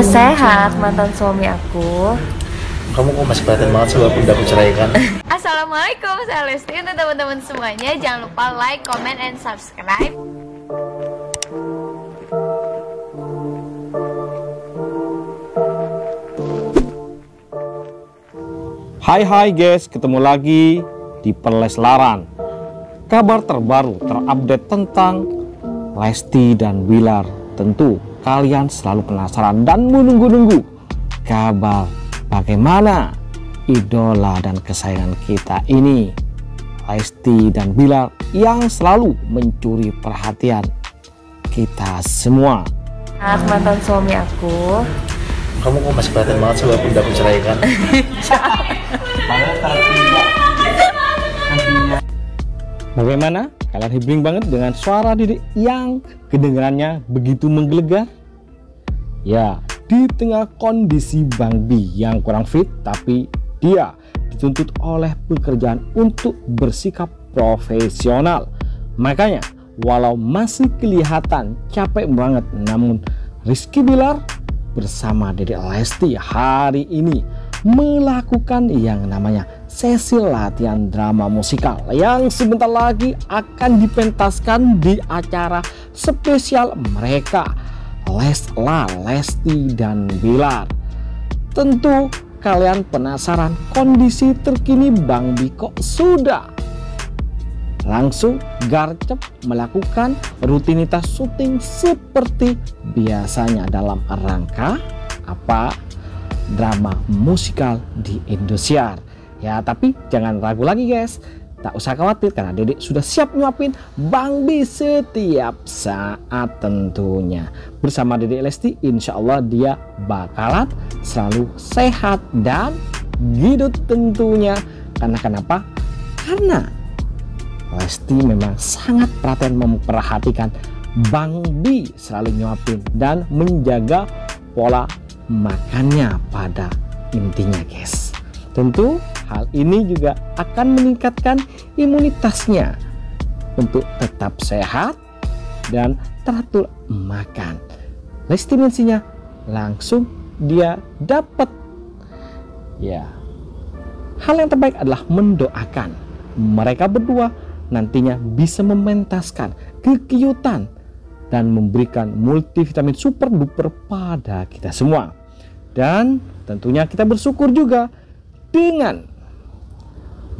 Sehat mantan suami aku. Kamu kok masih perhatian banget sih walaupun udah aku ceraikan? Assalamualaikum, saya Lesti untuk teman-teman semuanya. Jangan lupa like, comment, and subscribe. Hai hai guys, ketemu lagi di Perleslaran. Kabar terbaru terupdate tentang Lesti dan Bilar. Tentu kalian selalu penasaran dan menunggu-nunggu kabar bagaimana idola dan kesayangan kita ini Lesti dan Bilar yang selalu mencuri perhatian kita semua. Mantan suami aku. Kamu kok masih perhatian banget sih walaupun udah aku ceraikan? Bagaimana? Kalian hibring banget dengan suara Didi yang kedengarannya begitu menggelegar? Ya, di tengah kondisi Bang B yang kurang fit tapi dia dituntut oleh pekerjaan untuk bersikap profesional. Makanya, walau masih kelihatan capek banget namun Rizky Bilar bersama Dede Lesti hari ini melakukan yang namanya sesi latihan drama musikal yang sebentar lagi akan dipentaskan di acara spesial mereka Lesla, Lesti, dan Bilar. Tentu kalian penasaran kondisi terkini Bang Biko sudah langsung garcep melakukan rutinitas syuting seperti biasanya dalam rangka apa drama musikal di Indosiar. Ya tapi jangan ragu lagi guys. Tak usah khawatir karena Dedek sudah siap nyuapin Bang B setiap saat tentunya. Bersama Dedek Lesti insya Allah dia bakalan selalu sehat dan hidup tentunya. Karena kenapa? Karena Lesti memang sangat perhatian memperhatikan Bang B selalu nyuapin dan menjaga pola makannya pada intinya guys. Tentu hal ini juga akan meningkatkan imunitasnya untuk tetap sehat dan teratur makan. Lesti mensinya langsung dia dapat. Ya hal yang terbaik adalah mendoakan. Mereka berdua nantinya bisa mementaskan kekiutan dan memberikan multivitamin super duper pada kita semua. Dan tentunya kita bersyukur juga dengan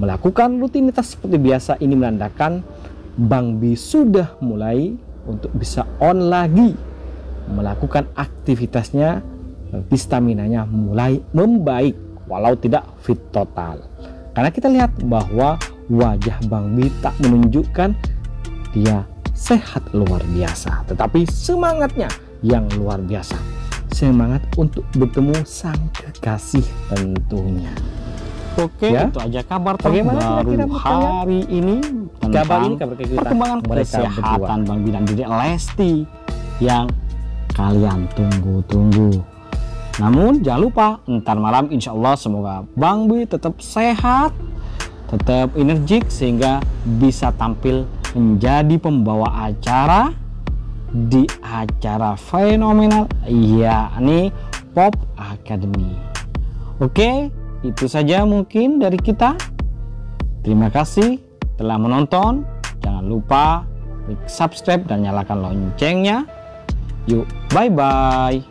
melakukan rutinitas seperti biasa ini menandakan Bang B sudah mulai untuk bisa on lagi melakukan aktivitasnya. Nanti staminanya mulai membaik walau tidak fit total. Karena kita lihat bahwa wajah Bang B tak menunjukkan dia sehat luar biasa tetapi semangatnya yang luar biasa semangat untuk bertemu sang kekasih tentunya. Oke, Ya. itu aja kabar Bagaimana terbaru hari ini? Tentang kabar ini kabar kita perkembangan berdua kesehatan Bang Bi dan Dedek Lesti yang kalian tunggu-tunggu. Namun jangan lupa ntar malam insya Allah semoga Bang Bi tetap sehat, tetap energik sehingga bisa tampil menjadi pembawa acara di acara fenomenal yakni Pop Academy. Oke, itu saja mungkin dari kita. Terima kasih telah menonton. Jangan lupa klik subscribe dan nyalakan loncengnya. Yuk, bye-bye.